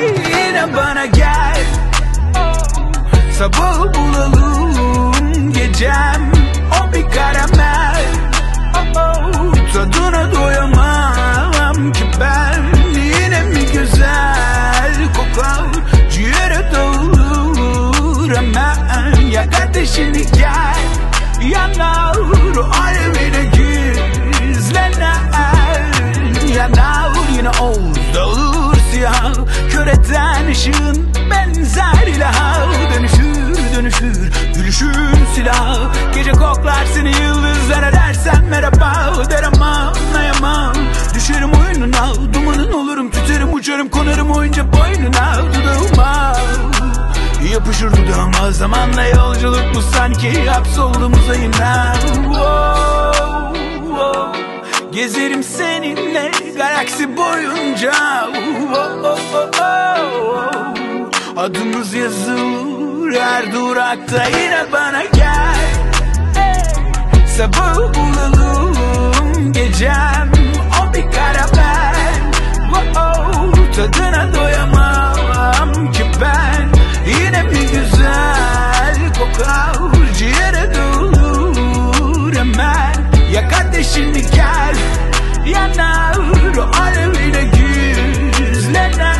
Yine bana gel. Sabah bulalım gecem. O bir karamel. Tadına doyamam ki ben. Yine mi güzel kokar? Ciğere dağılır hemen. Yak ateşini gel. Yanar o alev ışığın benzer ilaha Dönüşür dönüşür. Gülüşün silah. Gece koklar seni yıldızlara dersen merhaba. Der ama anlayamam Düşerim oyununa dumanın olurum. Tüterim uçarım konarım oyunca boynuna Dudağıma Yapışır dudağıma zamanla yolculuk bu sanki. Hapsolduğumuz ayına Wow, wow. Gezerim seninle galaksi boyunca oh, oh, oh. Adımız yazılır her durakta yine bana gel. Sabah bulalım gecem o alevine gizlenen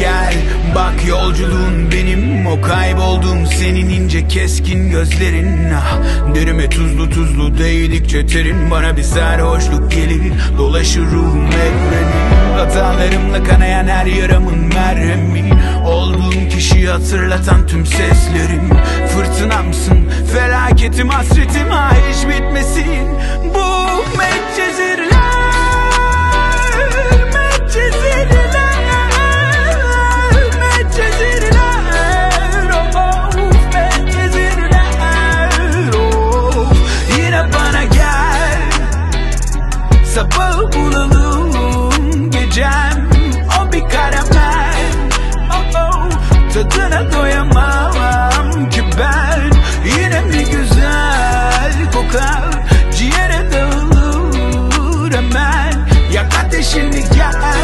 Gel bak yolculuğun benim o kayboldum senin ince keskin gözlerin. Ah, Derime tuzlu tuzlu değdikçe terin bana bir sarhoşluk gelir. Dolaşır ruhum evreni Hatalarımla kanayan her yaramın merhemi. Olduğum kişiyi hatırlatan tüm seslerim. Fırtınamsın felaketim hasretim ha hiç bitmesin this in the.